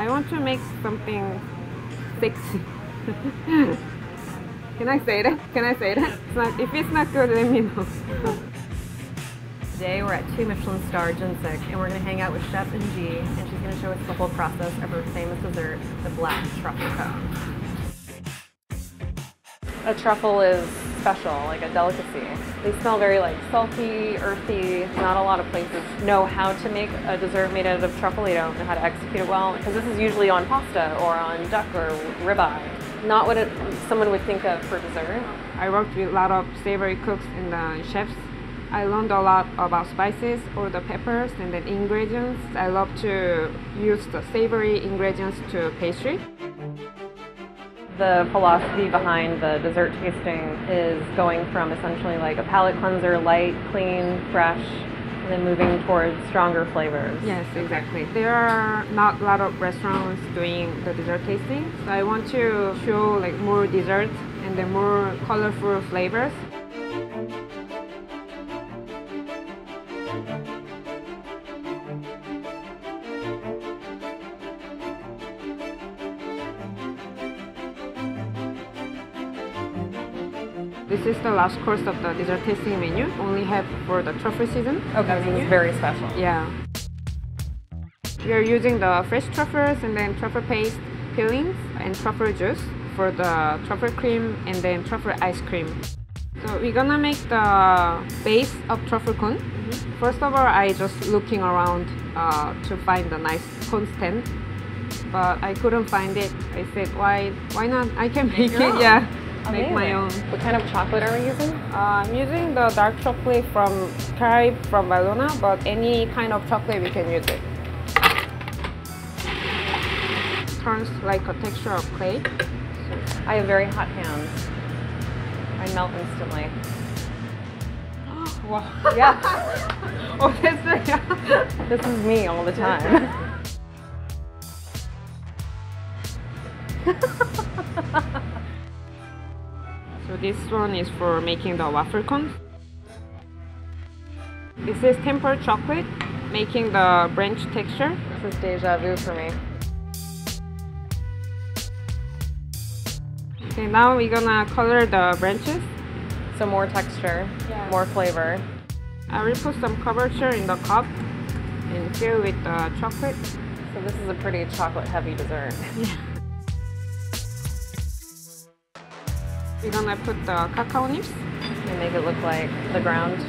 I want to make something sexy. Can I say that? Can I say that? It's not, if it's not good, let me know. Today we're at two Michelin star Jungsik and we're going to hang out with Chef Eunji and she's going to show us the whole process of her famous dessert, the black truffle cone. A truffle is special, like a delicacy. They smell very like salty, earthy. Not a lot of places know how to make a dessert made out of truffle. They don't know how to execute it well because this is usually on pasta or on duck or ribeye. Not what it, someone would think of for dessert. I worked with a lot of savory cooks and uh, chefs. I learned a lot about spices or the peppers and the ingredients. I love to use the savory ingredients to pastry. The philosophy behind the dessert tasting is going from essentially like a palate cleanser, light, clean, fresh, and then moving towards stronger flavors. Yes, exactly. There are not a lot of restaurants doing the dessert tasting, so I want to show like more desserts and the more colorful flavors. This is the last course of the dessert tasting menu. Only have for the truffle season. Okay, so it's very special. Yeah. We are using the fresh truffles and then truffle paste peelings and truffle juice for the truffle cream and then truffle ice cream. So we're gonna make the base of truffle cone. First of all, I just looking around uh, to find a nice cone stand, but I couldn't find it. I said, why, why not? I can make it. own. Yeah, make my own. What kind of chocolate are we using? Uh, I'm using the dark chocolate from Caribe from Valrhona, but any kind of chocolate we can use it. Turns like a texture of clay. I have very hot hands. I melt instantly. Wow. Yeah, oh, that's right. this is me all the time. This one is for making the waffle cones. This is tempered chocolate, making the branch texture. This is deja vu for me. Okay, now we're gonna color the branches. So more texture, Yeah. more flavor. I will put some curvature in the cup and fill with the chocolate. So this is a pretty chocolate heavy dessert. We're gonna put the cacao nibs. And make it look like the ground.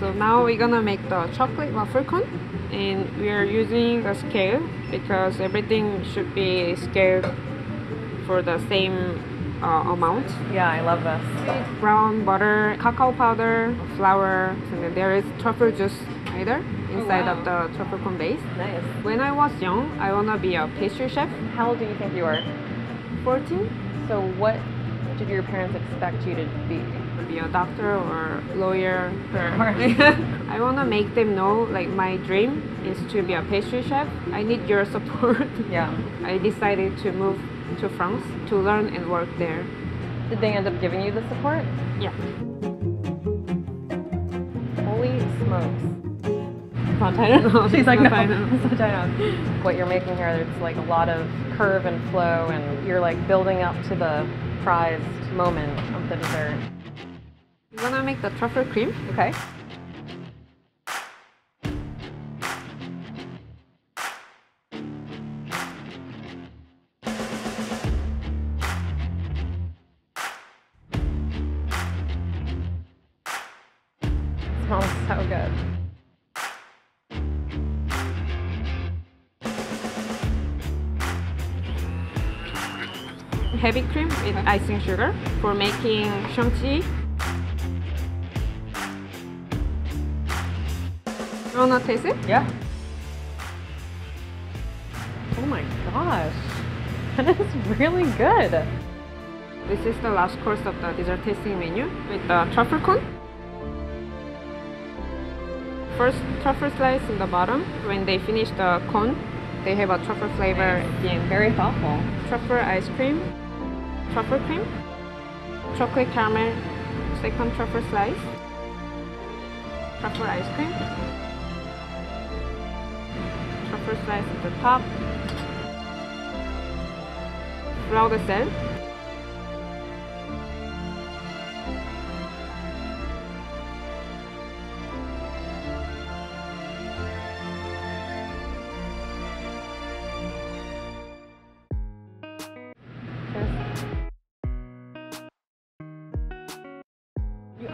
So now we're gonna make the chocolate waffle cone and we are using the scale because everything should be scaled for the same uh, amount. Yeah, I love this. Brown butter, cacao powder, flour, and then there is truffle juice either inside of the truffle cone base. Nice. When I was young, I wanna be a pastry chef. How old do you think you are? 14, So what did your parents expect you to be? be a doctor or lawyer. course. I want to make them know like my dream is to be a pastry chef. I need your support. Yeah. I decided to move to France to learn and work there. Did they end up giving you the support? Yeah. Holy smokes. No, She's like, no. final. It's not What you're making here, it's like a lot of curve and flow, and you're like building up to the prized moment of the dessert. I'm gonna make the truffle cream. Okay. Smells so good. Heavy cream with icing sugar for making shumchi. You wanna taste it? Yeah. Oh my gosh. That is really good. This is the last course of the dessert tasting menu with the truffle cone. First truffle slice in the bottom. When they finish the cone, they have a truffle flavor at the end. Very thoughtful. Truffle ice cream, truffle cream, chocolate caramel, second truffle slice, truffle ice cream, truffle slice at the top. Flour the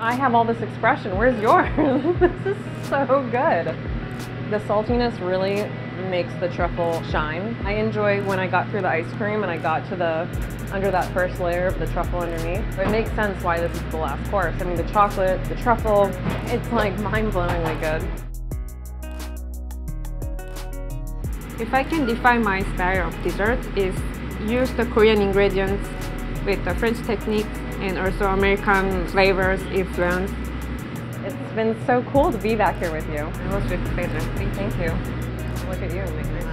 I have all this expression. Where's yours? this is so good. The saltiness really makes the truffle shine. I enjoy when I got through the ice cream and I got to the under that first layer of the truffle underneath. It makes sense why this is the last course. I mean, the chocolate, the truffle, it's like mind-blowingly good. If I can define my style of dessert is use the Korean ingredients with the French techniques and also American flavors influence. It's been so cool to be back here with you. It was with pleasure. Thank you. Thank you. Look at you making me laugh.